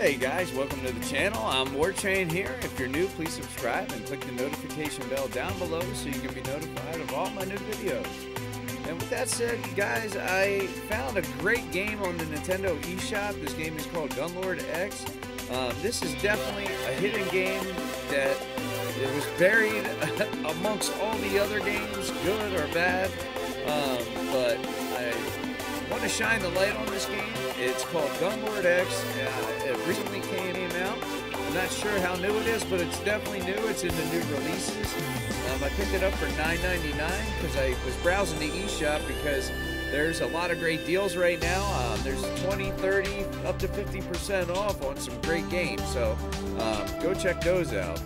Hey guys, welcome to the channel. I'm Wartrain here. If you're new, please subscribe and click the notification bell down below so you can be notified of all my new videos. And with that said, guys, I found a great game on the Nintendo eShop. This game is called Gunlord X. Um, this is definitely a hidden game that it was buried amongst all the other games, good or bad. Um, but I want to shine the light on this game. It's called Gunlord X. Uh, recently came out. I'm not sure how new it is, but it's definitely new. It's in the new releases. Um, I picked it up for $9.99 because I was browsing the eShop because there's a lot of great deals right now. Um, there's 20, 30, up to 50% off on some great games. So um, go check those out.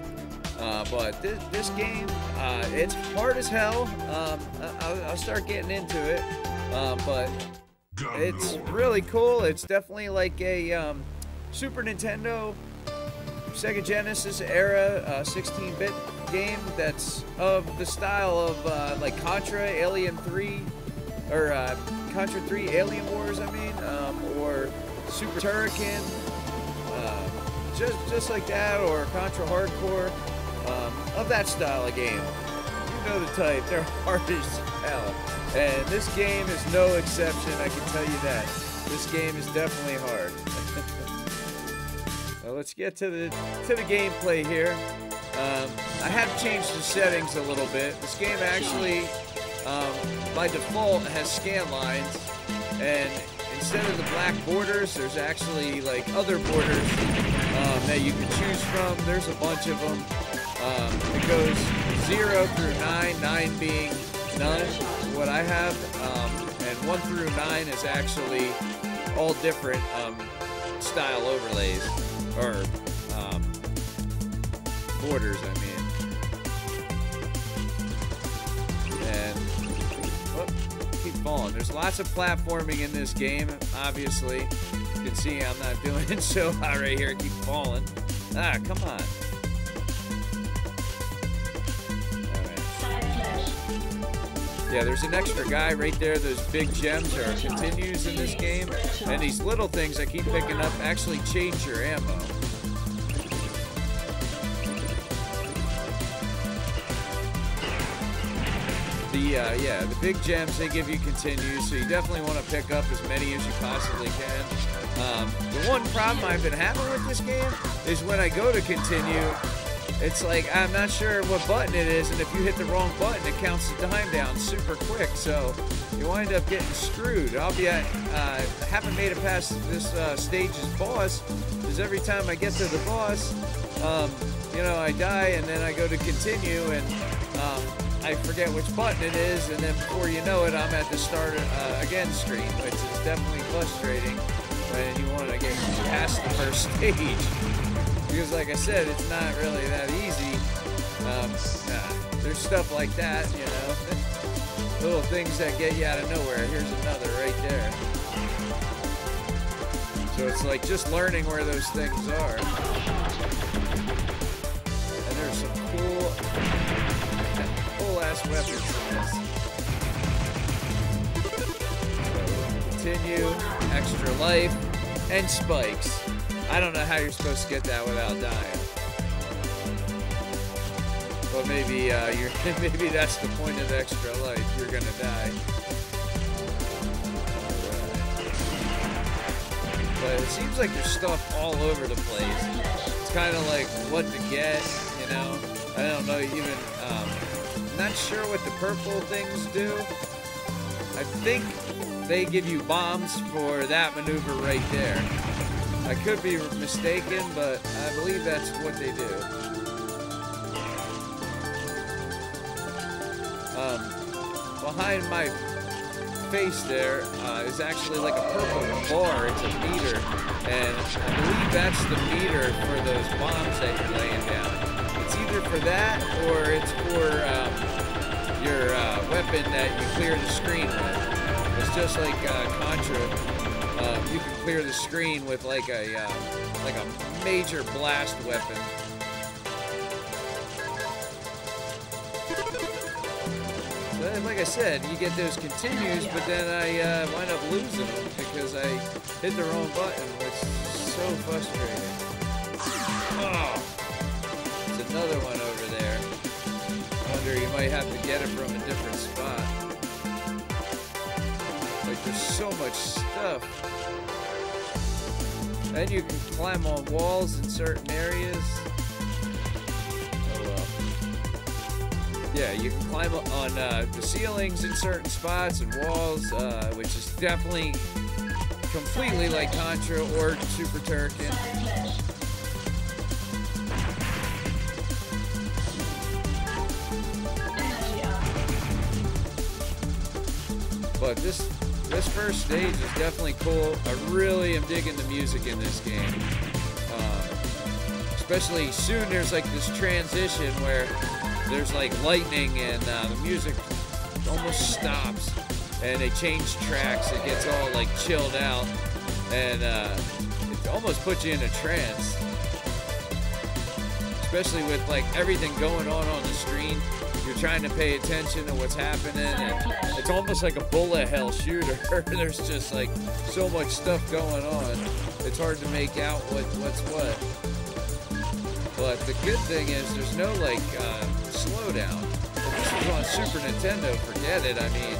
Uh, but this, this game, uh, it's hard as hell. Um, I'll, I'll, start getting into it. Uh, but it's really cool. It's definitely like a um, Super Nintendo, Sega Genesis era 16-bit uh, game that's of the style of uh, like Contra, Alien 3, or uh, Contra 3 Alien Wars, I mean, um, or Super Turrican, uh, just just like that, or Contra Hard Corps, um, of that style of game. You know the type. They're hard as hell. And this game is no exception, I can tell you that. This game is definitely hard. Let's get to the to the gameplay here. Um, I have changed the settings a little bit. This game actually, um, by default, has scan lines, and instead of the black borders, there's actually like other borders um, that you can choose from. There's a bunch of them. Um, it goes zero through nine, nine being none, what I have, um, and 1 through 9 is actually all different um, style overlays, or um, borders, I mean. And, whoop, keep falling. There's lots of platforming in this game, obviously. You can see I'm not doing so hot right here, keep falling. Ah, come on. Yeah, there's an extra guy right there. Those big gems are continues in this game. And these little things I keep picking up actually change your ammo. The, uh, yeah, the big gems, they give you continues, so you definitely want to pick up as many as you possibly can. Um, the one problem I've been having with this game is when I go to continue, it's like I'm not sure what button it is, and if you hit the wrong button, it counts the time down super quick. So you wind up getting screwed. I'll be at, uh, haven't made it past this uh, stage's boss, because every time I get to the boss, um, you know, I die, and then I go to continue, and um, I forget which button it is, and then before you know it, I'm at the start uh, again screen, which is definitely frustrating when you want to get past the first stage. Because like I said, it's not really that easy. Um, nah, there's stuff like that, you know. Little things that get you out of nowhere. Here's another right there. So it's like just learning where those things are. And there's some cool, cool ass weapons in this. continue, extra life, and spikes. I don't know how you're supposed to get that without dying. Well, maybe uh, you're maybe that's the point of extra life. You're gonna die. But it seems like there's stuff all over the place. It's kind of like what to get, you know. I don't know even. Um, not sure what the purple things do. I think they give you bombs for that maneuver right there. I could be mistaken, but I believe that's what they do. Um, behind my face there uh, is actually like a purple bar. It's a meter, and I believe that's the meter for those bombs that you're laying down. It's either for that or it's for um, your uh, weapon that you clear the screen with. It's just like uh, Contra uh, you can clear the screen with like a uh, like a major blast weapon. Like I said, you get those continues, but then I uh, wind up losing them because I hit the wrong button, which is so frustrating. Oh, there's another one over there. Wonder you might have to get it from a different spot. There's so much stuff. And you can climb on walls in certain areas. Oh well. Yeah, you can climb on uh, the ceilings in certain spots and walls, uh, which is definitely completely like Contra or Super Turrican. But this this first stage is definitely cool. I really am digging the music in this game. Um, especially soon there's like this transition where there's like lightning and uh, the music almost stops and they change tracks. It gets all like chilled out, and uh, it almost puts you in a trance. Especially with like everything going on on the screen, you're trying to pay attention to what's happening, and it's almost like a bullet hell shooter. There's just like so much stuff going on. It's hard to make out what what's what. But the good thing is there's no like uh, slowdown. If this was on Super Nintendo, forget it. I mean,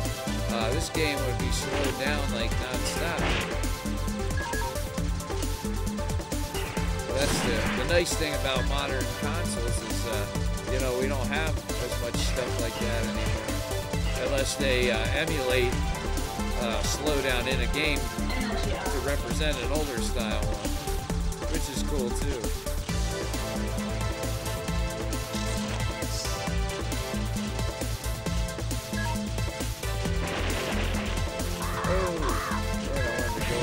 uh, this game would be slowed down like non-stop. That's the, the nice thing about modern consoles is, uh, you know, we don't have as much stuff like that anymore. Unless they uh, emulate uh, slowdown in a game to represent an older style one, which is cool too. Oh I wanted to go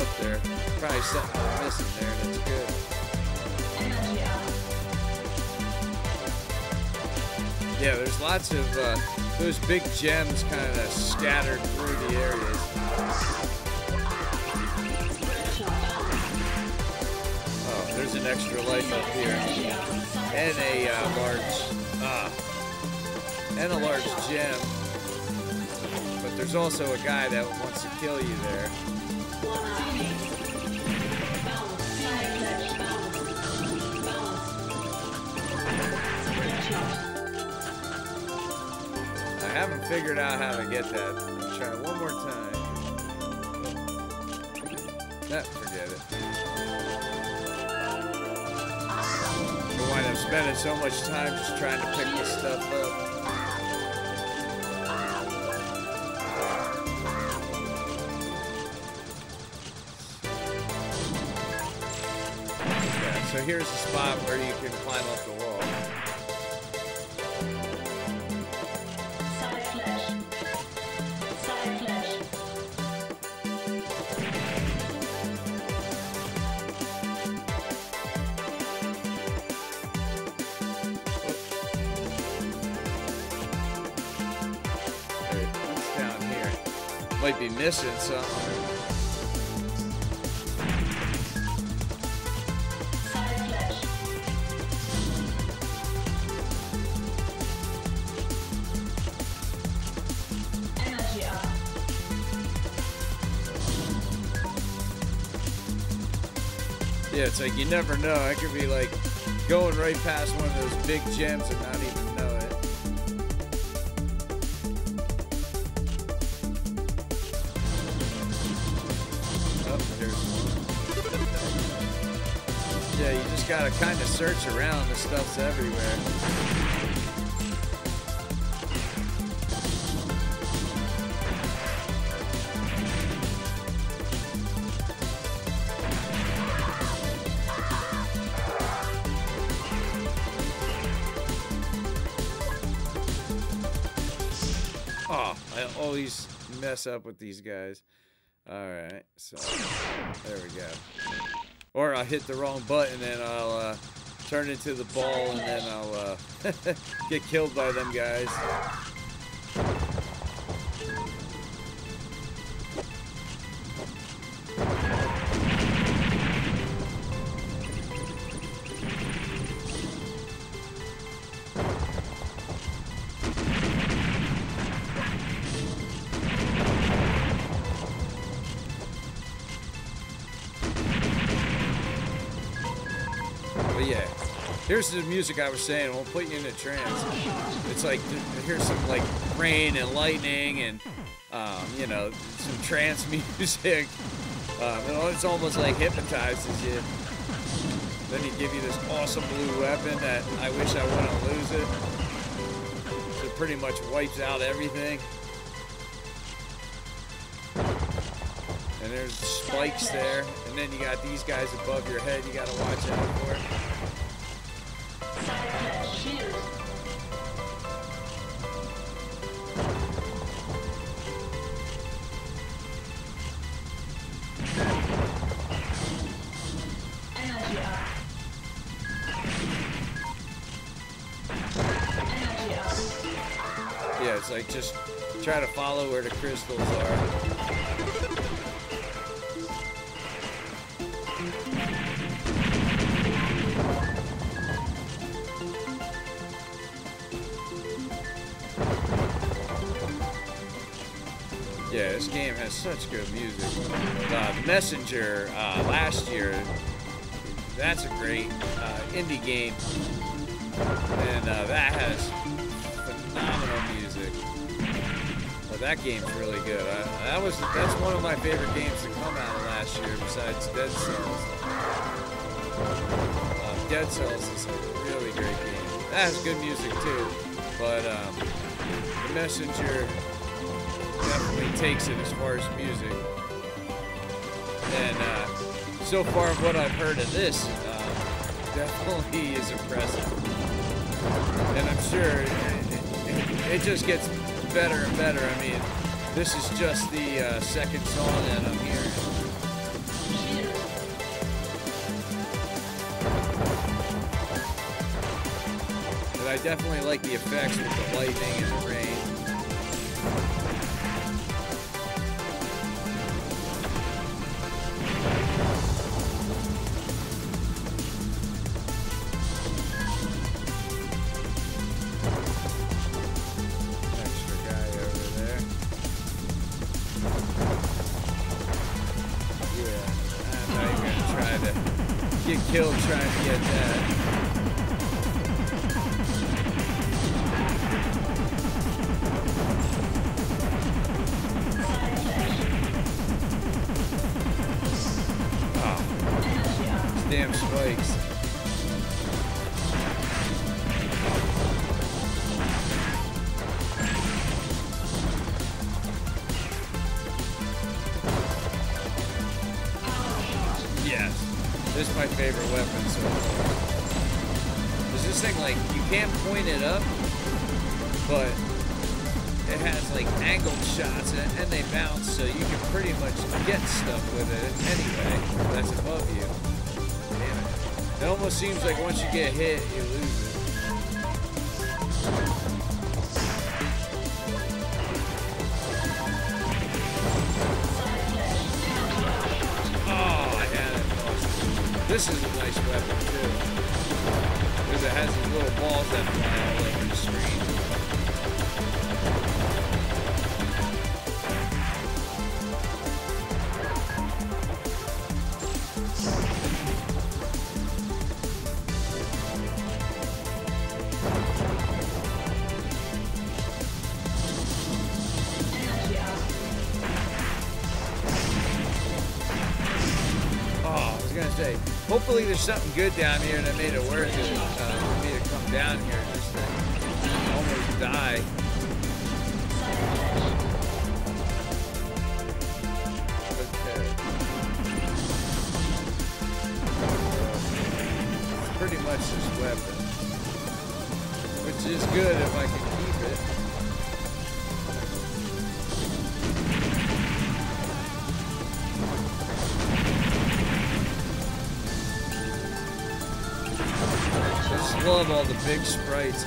up there. Probably something I'm missing there that's good. Yeah, there's lots of uh, those big gems kind of scattered through the areas. Oh, there's an extra life up here. And a uh, large, uh, and a large gem. But there's also a guy that wants to kill you there. Haven't figured out how to get that. Let's try one more time. Nah, forget it. I wind up spending so much time just trying to pick this stuff up. So here's a spot where you can climb up the Might be missing something. Yeah, it's like you never know. I could be like going right past one of those big gems and not even know there's. Yeah, you just gotta kind of search around. The stuff's everywhere. I always mess up with these guys. All right, so there we go. Or I hit the wrong button and I'll uh, turn into the ball and then I'll uh, get killed by them guys. But yeah, here's the music I was saying. We'll put you in a trance. It's like here's some like rain and lightning and um, you know some trance music. Um, it's almost like hypnotizes you. Then he give you this awesome blue weapon that I wish I wouldn't lose it. So it pretty much wipes out everything. And there's spikes there. And then you got these guys above your head you gotta watch out for. Like just try to follow where the crystals are. Yeah, this game has such good music. Uh, Messenger uh, last year, that's a great uh, indie game, and uh, that has phenomenal music. But that game's really good. I, that was that's one of my favorite games to come out of last year, besides Dead Cells. Uh, Dead Cells is a really great game. That has good music too, but um, the Messenger definitely takes it as far as music. And uh, so far, what I've heard of this uh, definitely is impressive. And I'm sure it, just gets better and better. I mean, this is just the uh, second song that I'm hearing. But I definitely like the effects with the lightning and the rain. Killed trying to get that. This is my favorite weapon so far. Is this thing like you can't point it up, but it has like angled shots and, and they bounce, so you can pretty much get stuff with it anyway. That's above you. Damn it. It almost seems like once you get hit, you lose it. This is a nice weapon too. Because it has these little balls that fly all over the screen. Hopefully there's something good down here that made it worth it uh, for me to come down here all the big sprites.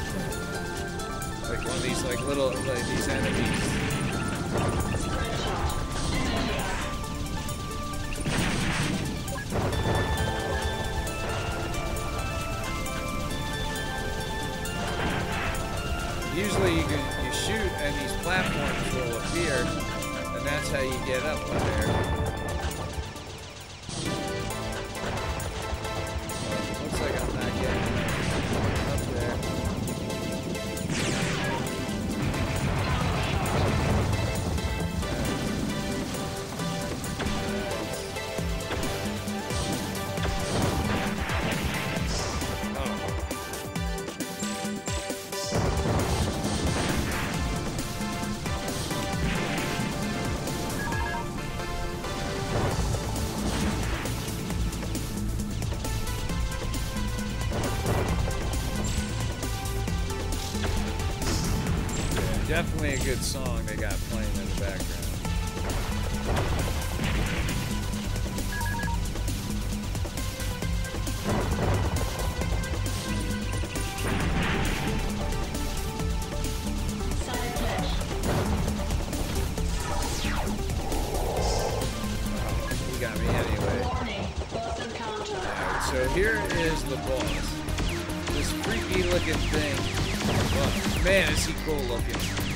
Like one of these like little like these enemies. Usually you can you shoot and these platforms will appear and that's how you get up on there. Good song they got playing in the background. here is the boss. This freaky looking thing. Man, is he cool looking.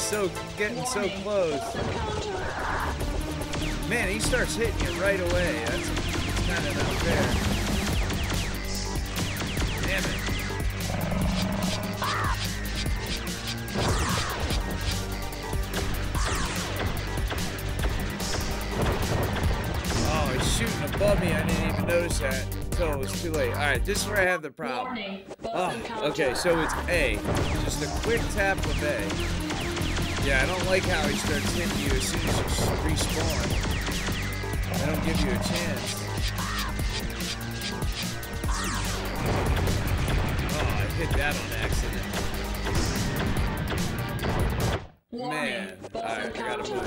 So getting so close. Man, he starts hitting you right away. That's it's kind of not fair. Damn it. Oh, he's shooting above me. I didn't even notice that until it was too late. All right, this is where I have the problem. Oh, okay, so it's A. Just a quick tap of A. Yeah, I don't like how he starts hitting you as soon as you respawn. I don't give you a chance. Oh, I hit that on accident. Man. Alright, I gotta move.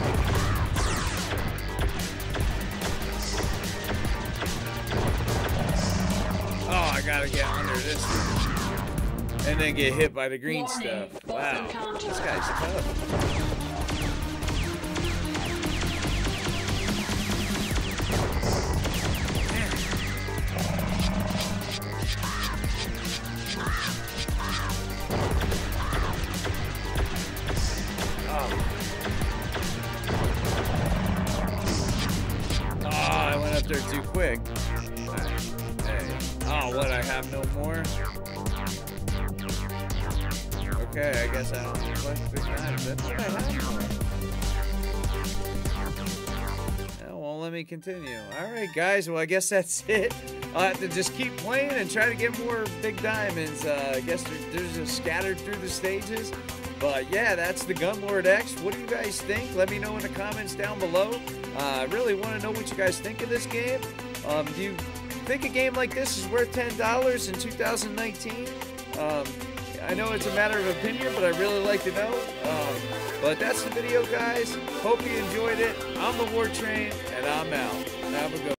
Oh, Gotta get under this thing. And then get hit by the green stuff. Wow. This guy's tough. Oh, I went up there too quick. Oh, what? I have no more? Okay, I guess I don't need to knives. That's what I have. That won't let me continue. Alright, guys. Well, I guess that's it. I'll have to just keep playing and try to get more big diamonds. Uh, I guess there's just scattered through the stages. But yeah, that's the Gunlord X. What do you guys think? Let me know in the comments down below. Uh, I really want to know what you guys think of this game. Um, do you think a game like this is worth $10 in 2019? Um, I know it's a matter of opinion, but I really like to know. Um, but that's the video, guys. Hope you enjoyed it. I'm the War Train, and I'm out. Have a good